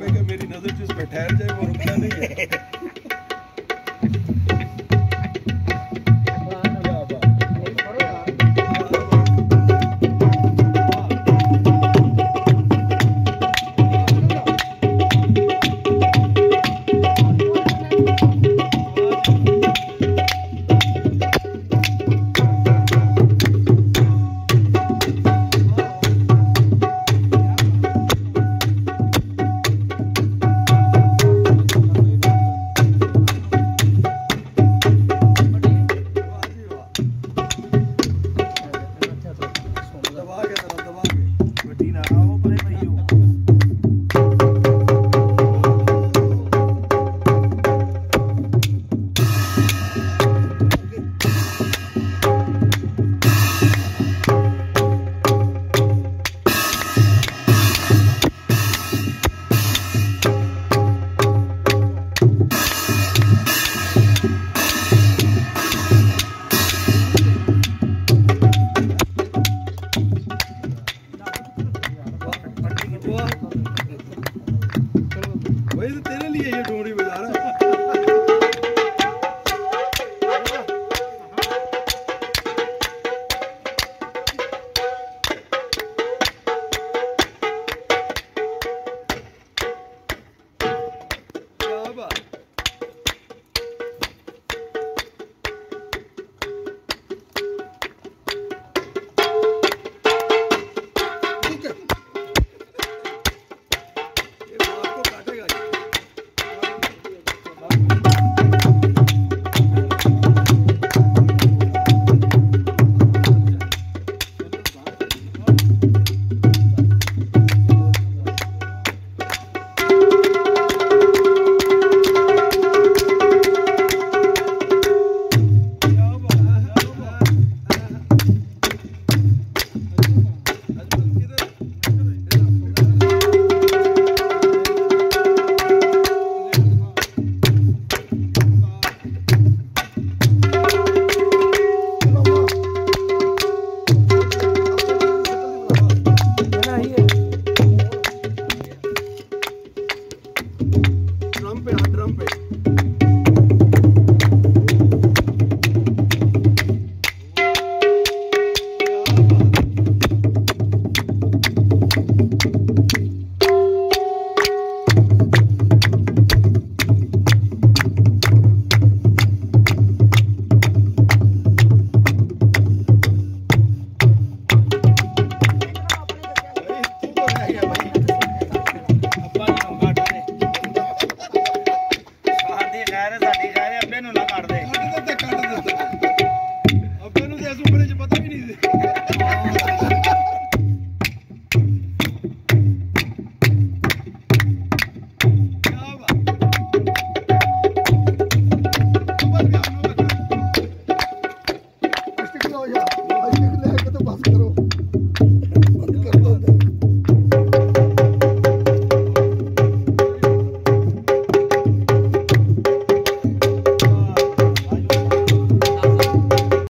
मैं मेरी नज़र जिस पर ठहर जाए वो रुकना नहीं है।